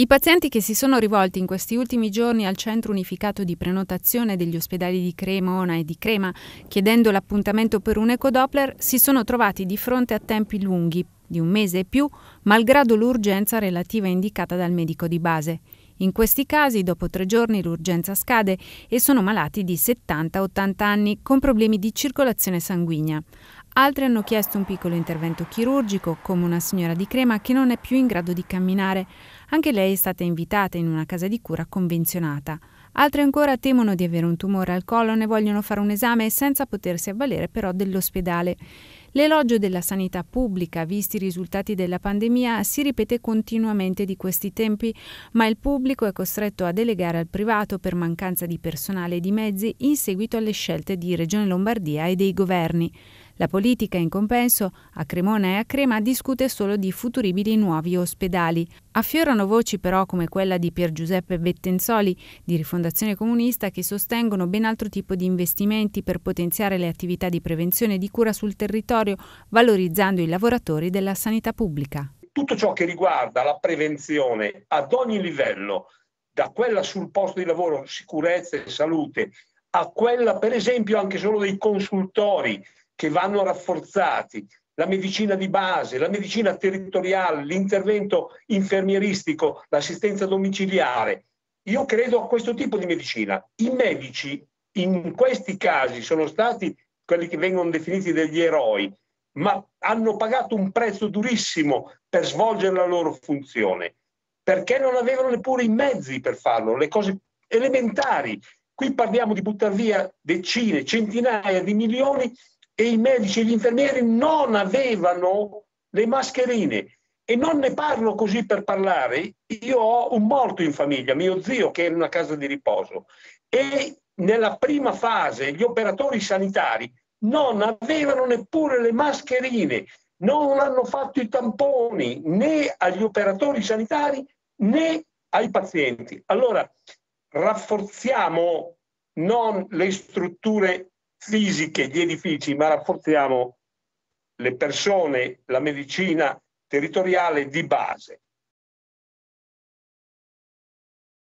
I pazienti che si sono rivolti in questi ultimi giorni al centro unificato di prenotazione degli ospedali di Cremona e di Crema, chiedendo l'appuntamento per un ecodoppler, si sono trovati di fronte a tempi lunghi, di un mese e più, malgrado l'urgenza relativa indicata dal medico di base. In questi casi, dopo tre giorni, l'urgenza scade e sono malati di 70-80 anni con problemi di circolazione sanguigna. Altri hanno chiesto un piccolo intervento chirurgico, come una signora di Crema che non è più in grado di camminare. Anche lei è stata invitata in una casa di cura convenzionata. Altri ancora temono di avere un tumore al colon e vogliono fare un esame senza potersi avvalere però dell'ospedale. L'elogio della sanità pubblica, visti i risultati della pandemia, si ripete continuamente di questi tempi, ma il pubblico è costretto a delegare al privato per mancanza di personale e di mezzi in seguito alle scelte di Regione Lombardia e dei governi. La politica, in compenso, a Cremona e a Crema discute solo di futuribili nuovi ospedali. Affiorano voci però come quella di Pier Giuseppe Bettenzoli, di Rifondazione Comunista, che sostengono ben altro tipo di investimenti per potenziare le attività di prevenzione e di cura sul territorio, valorizzando i lavoratori della sanità pubblica. Tutto ciò che riguarda la prevenzione ad ogni livello, da quella sul posto di lavoro, sicurezza e salute, a quella per esempio anche solo dei consultori, che vanno rafforzati, la medicina di base, la medicina territoriale, l'intervento infermieristico, l'assistenza domiciliare. Io credo a questo tipo di medicina. I medici in questi casi sono stati quelli che vengono definiti degli eroi, ma hanno pagato un prezzo durissimo per svolgere la loro funzione, perché non avevano neppure i mezzi per farlo, le cose elementari. Qui parliamo di buttare via decine, centinaia di milioni e i medici e gli infermieri non avevano le mascherine. E non ne parlo così per parlare. Io ho un morto in famiglia, mio zio che è in una casa di riposo. E nella prima fase gli operatori sanitari non avevano neppure le mascherine, non hanno fatto i tamponi né agli operatori sanitari né ai pazienti. Allora, rafforziamo non le strutture fisiche di edifici, ma rafforziamo le persone, la medicina territoriale di base.